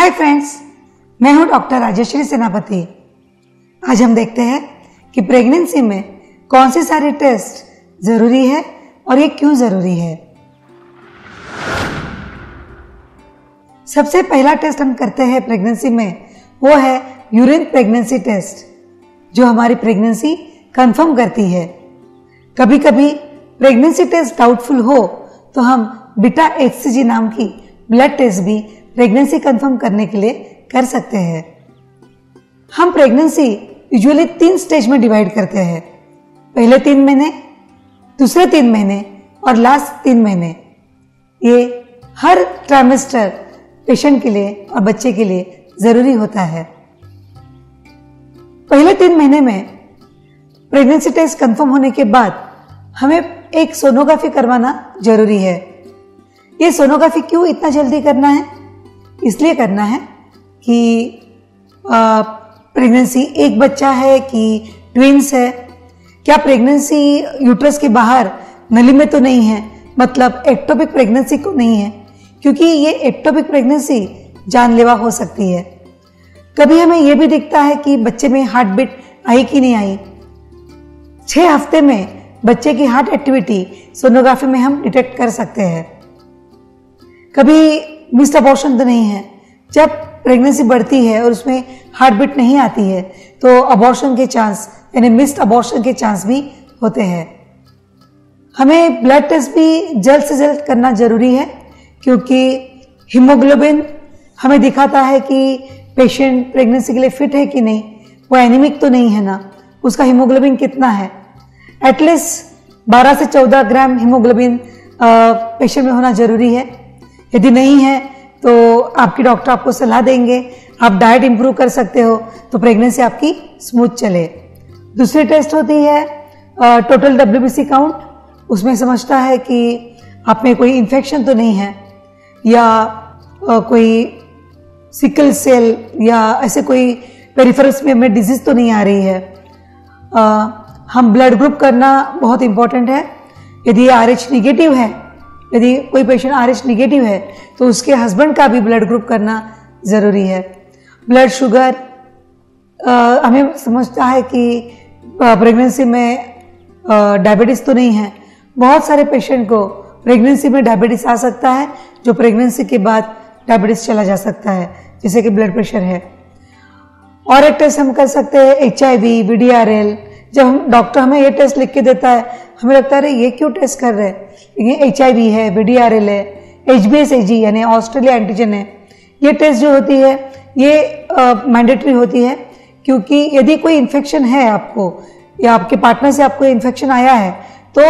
Hi friends मैं हूँ doctor Rajeshwari सेनापति। आज हम देखते हैं कि प्रेगनेंसी में कौन से सारे टेस्ट ज़रूरी है और ये क्यों ज़रूरी है। सबसे पहला टेस्ट हम करते हैं प्रेगनेंसी में, वो है यूरिन प्रेगनेंसी टेस्ट जो हमारी प्रेगनेंसी कंफर्म करती है। कभी कभी प्रेगनेंसी टेस्ट डाउटफुल हो तो हम बिटा एच नाम की ब्लड टेस्ट भी प्रेगनेंसी कंफर्म करने के लिए कर सकते हैं। हम प्रेगनेंसी यूजुअली तीन स्टेज में डिवाइड करते हैं। पहले तीन महीने, दूसरे तीन महीने और लास्ट तीन महीने। ये हर ट्राइमेस्टर पेशेंट के लिए और बच्चे के लिए ज़रूरी होता है। पहले तीन महीने में प्रेगनेंसी टेस्ट कंफर्म होने के बाद हमें एक सोनोग्राफी करवाना ज़रूरी है। ये सोनोग्राफी क्यों इतना जल्दी करना है? इसलिए करना है कि प्रेगनेंसी एक बच्चा है कि ट्विंस है। क्या प्रेगनेंसी यूट्रस के बाहर नली में तो नहीं है? मतलब एक्टोपिक प्रेगनेंसी को नहीं है। क्योंकि ये एक्टोपिक प्रेगनेंसी जानलेवा हो सकती है। कभी हमें यह भी दिखता है कि बच्चे में हार्ट बीट आई कि नहीं आई। छह हफ़्ते में बच्चे की हार्ट एक्टिविटी सोनोग्राफी में हम डिटेक्ट कर सकते हैं। कभी मिस्ड अबॉर्शन तो नहीं है। जब प्रेगनेंसी बढ़ती है और उसमें हार्ट बीट नहीं आती है तो अबॉर्शन के चांस यानी मिस्ड अबॉर्शन के चांस भी होते हैं। हमें ब्लड टेस्ट भी जल्द से जल्द करना ज़रूरी है, क्योंकि हीमोग्लोबिन हमें दिखाता है कि पेशेंट प्रेगनेंसी के लिए फिट है कि नहीं। वो एनिमिक तो नहीं है ना, उसका हीमोग्लोबिन कितना है? एटलीस्ट 12 से 14 ग्राम हीमोग्लोबिन पेशेंट में होना ज़रूरी है। यदि नहीं है तो आपकी डॉक्टर आपको सलाह देंगे। आप डाइट इंप्रूव कर सकते हो तो प्रेगनेंसी आपकी स्मूथ चले। दूसरी टेस्ट होती है टोटल डब्ल्यूबीसी काउंट उसमें समझता है कि आप में कोई इन्फेक्शन तो नहीं है या आ, कोई सिकल सेल या ऐसे कोई पेरिफेरल्स में हमें डिज़ीज़ तो नहीं आ रही है। आ, हम ब्लड ग्रुप करना बहुत इंपॉर्टेंट है। यदि आर एच निगेटिव है यदि कोई पेशेंट आर एच निगेटिव है तो उसके हस्बैंड का भी ब्लड ग्रुप करना ज़रूरी है। ब्लड शुगर हमें समझता है कि प्रेगनेंसी में डायबिटीज़ तो नहीं है। बहुत सारे पेशेंट को प्रेगनेंसी में डायबिटीज़ आ सकता है, जो प्रेगनेंसी के बाद डायबिटीज़ चला जा सकता है, जैसे कि ब्लड प्रेशर है। और एक टेस्ट हम कर सकते हैं H I V V D R L जब हम डॉक्टर हमें ये टेस्ट लिख के देता है, हमें लगता है, अरे, ये क्यों टेस्ट कर रहे हैं? लेकिन एच है बी डी आर एल है H B S A G यानी ऑस्ट्रेलिया एंटीजन है। ये टेस्ट जो होती है, ये मैंडेटरी होती है क्योंकि यदि कोई इन्फेक्शन है आपको या आपके पार्टनर से आपको इन्फेक्शन आया है तो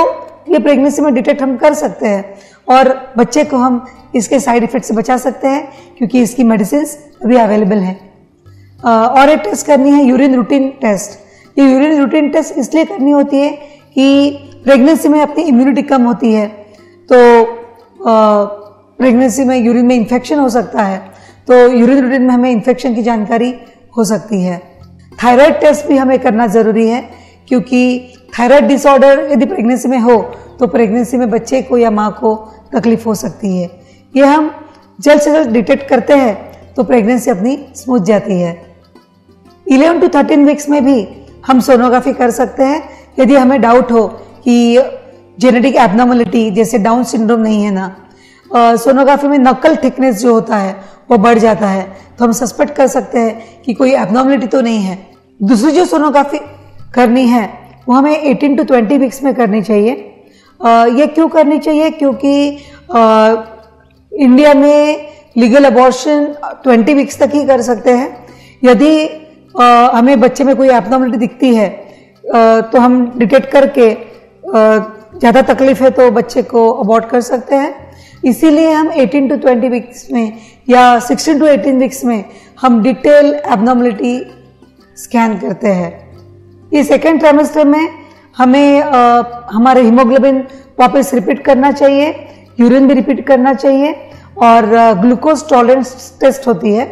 ये प्रेगनेंसी में डिटेक्ट हम कर सकते हैं और बच्चे को हम इसके साइड इफ़ेक्ट से बचा सकते हैं क्योंकि इसकी मेडिसिन अभी अवेलेबल है। और एक टेस्ट करनी है यूरिन रूटीन टेस्ट ये यूरिन रूटीन टेस्ट इसलिए करनी होती है कि प्रेगनेंसी में अपनी इम्यूनिटी कम होती है। तो प्रेगनेंसी में यूरिन में इन्फेक्शन हो सकता है। तो यूरिन रूटीन में हमें इन्फेक्शन की जानकारी हो सकती है। थायराइड टेस्ट भी हमें करना ज़रूरी है, क्योंकि थायराइड डिसऑर्डर यदि प्रेगनेंसी में हो तो प्रेगनेंसी में बच्चे को या माँ को तकलीफ़ हो सकती है। ये हम जल्द से जल्द डिटेक्ट करते हैं तो प्रेगनेंसी अपनी स्मूथ जाती है। 11 टू 13 वीक्स में भी हम सोनोग्राफी कर सकते हैं। यदि हमें डाउट हो कि जेनेटिक एबनॉर्मलिटी जैसे डाउन सिंड्रोम नहीं है ना सोनोग्राफी में नकल थिकनेस जो होता है वो बढ़ जाता है। तो हम सस्पेक्ट कर सकते हैं कि कोई एबनॉर्मलिटी तो नहीं है। दूसरी जो सोनोग्राफी करनी है वो हमें 18 टू 20 वीक्स में करनी चाहिए। ये क्यों करनी चाहिए? क्योंकि आ, इंडिया में लीगल अबॉर्शन 20 वीक्स तक ही कर सकते हैं। यदि हमें बच्चे में कोई एबनॉर्मलिटी दिखती है आ, तो हम डिटेक्ट करके ज़्यादा तकलीफ़ है तो बच्चे को अबॉर्ट कर सकते हैं। इसीलिए हम 18 टू 20 वीक्स में या 16 टू 18 वीक्स में हम डिटेल एबनॉर्मलिटी स्कैन करते हैं। ये सेकेंड ट्राइमेस्टर में हमें आ, हमारे हीमोग्लोबिन वापस रिपीट करना चाहिए यूरिन भी रिपीट करना चाहिए और ग्लूकोज टॉलरेंस टेस्ट होती है।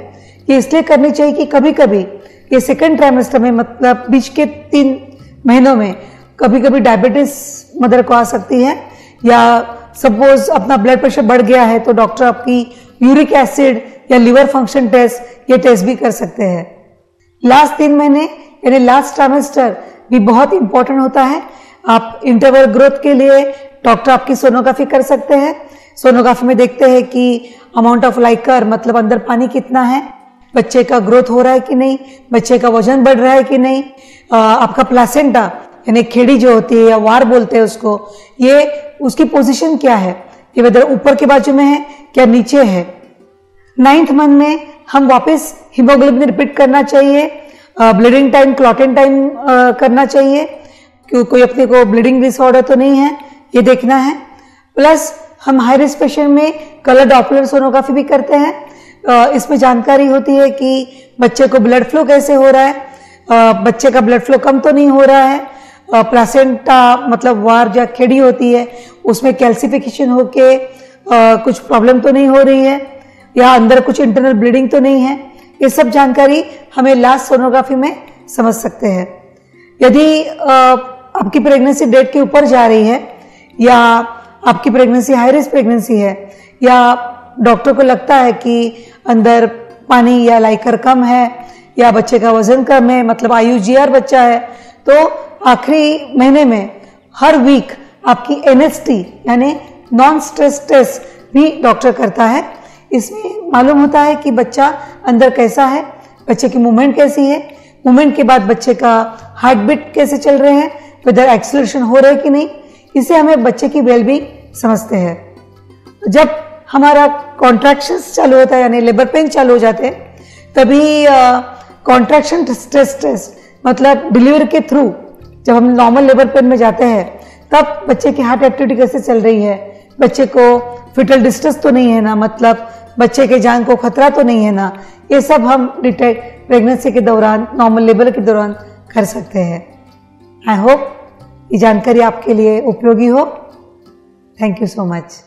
ये इसलिए करनी चाहिए कि कभी कभी ये सेकेंड ट्राइमेस्टर में मतलब बीच के तीन महीनों में कभी कभी डायबिटीज़ मदर को आ सकती है, या सपोज़ अपना ब्लड प्रेशर बढ़ गया है तो डॉक्टर आपकी यूरिक एसिड या लिवर फ़ंक्शन टेस्ट ये टेस्ट भी कर सकते हैं। लास्ट तीन महीने, यानी लास्ट ट्राइमेस्टर भी बहुत इंपॉर्टेंट होता है। आप इंटरवल ग्रोथ के लिए डॉक्टर आपकी सोनोग्राफी कर सकते हैं। सोनोग्राफी में देखते हैं कि अमाउंट ऑफ़ लाइकर मतलब अंदर पानी कितना है। बच्चे का ग्रोथ हो रहा है कि नहीं? बच्चे का वज़न बढ़ रहा है कि नहीं? आ, आपका प्लासेंटा यानी खेड़ी जो होती है या वार बोलते हैं उसको ये उसकी पोजीशन क्या है? ये वेदर ऊपर के बाजू में है क्या नीचे है? नाइन्थ मंथ में हम वापस हीमोग्लोबिन रिपीट करना चाहिए ब्लीडिंग टाइम क्लॉटिंग टाइम करना चाहिए। क्यों कोई अपने को ब्लीडिंग डिसऑर्डर तो नहीं है ये देखना है। प्लस हम हाई रिस्क पेशेंट में कलर डॉपलर सोनोग्राफी भी करते हैं। इसमें जानकारी होती है कि बच्चे को ब्लड फ्लो कैसे हो रहा है। बच्चे का ब्लड फ्लो कम तो नहीं हो रहा है। प्लासेंटा मतलब वार या खेड़ी होती है, उसमें कैल्सिफिकेशन होके कुछ प्रॉब्लम तो नहीं हो रही है, या अंदर कुछ इंटरनल ब्लीडिंग तो नहीं है। ये सब जानकारी हमें लास्ट सोनोग्राफी में समझ सकते हैं। यदि आपकी प्रेगनेंसी डेट के ऊपर जा रही है, या आपकी प्रेगनेंसी हाई रिस्क प्रेगनेंसी है, या डॉक्टर को लगता है कि अंदर पानी या लाइकर कम है, या बच्चे का वज़न कम है मतलब आयु जी आर बच्चा है तो आखिरी महीने में हर वीक आपकी एनएसटी यानी नॉन स्ट्रेस टेस्ट भी डॉक्टर करता है। इसमें मालूम होता है कि बच्चा अंदर कैसा है, बच्चे की मूवमेंट कैसी है मूवमेंट के बाद बच्चे का हार्ट बीट कैसे चल रहे हैं वेदर एक्सलेशन हो रहा है कि नहीं, इसे हमें बच्चे की वेलबींग समझते हैं। जब हमारा कॉन्ट्रैक्शन चालू होता है, यानी लेबर पेन चालू हो जाते हैं, तभी कॉन्ट्रैक्शन स्ट्रेस टेस्ट मतलब डिलीवरी के थ्रू जब हम नॉर्मल लेबर पेन में जाते हैं, तब बच्चे की हार्ट एक्टिविटी कैसे चल रही है? बच्चे को फिटल डिस्ट्रेस तो नहीं है ना मतलब बच्चे के जान को खतरा तो नहीं है ना? ये सब हम डिटेक्ट प्रेगनेंसी के दौरान नॉर्मल लेबर के दौरान कर सकते हैं। आई होप ये जानकारी आपके लिए उपयोगी हो। Thank you so much